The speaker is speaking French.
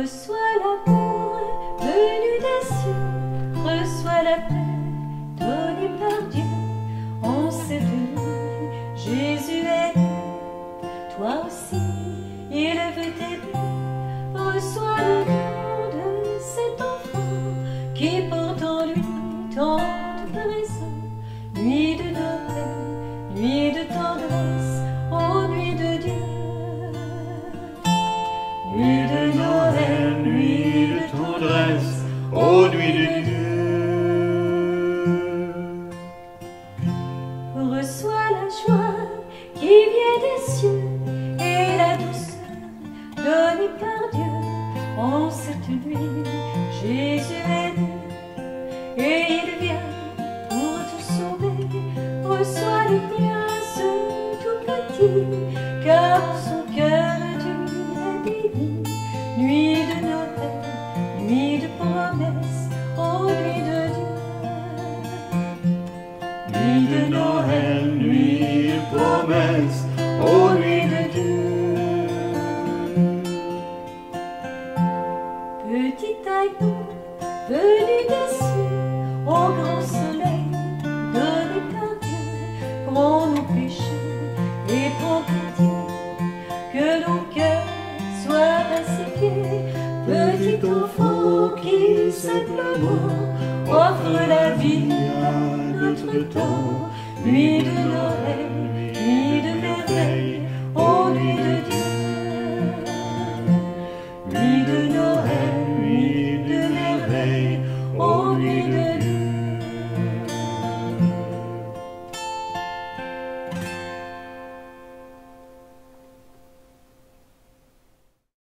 Reçois l'amour venu des cieux, reçois la paix donnée par Dieu. On s'est venu, Jésus est né, toi aussi, il veut t'aider. Reçois le don de cet enfant qui porte en lui ton soit la joie qui vient des cieux et la douceur donnée par Dieu. En cette nuit, Jésus est né et il vient pour te sauver. Reçois les miens, ce tout petit, car son cœur tu as béni. Nuit de noces, nuit de promesses. nuit de Noël, nuit de promesse, ô nuit de Dieu. Petit agneau, venu dessus, au grand soleil donné par Dieu, prends nos péchés et prends pitié, que nos cœurs soient pacifiés. Petit enfant qui simplement offre la vie. À notre temps, nuit de Noël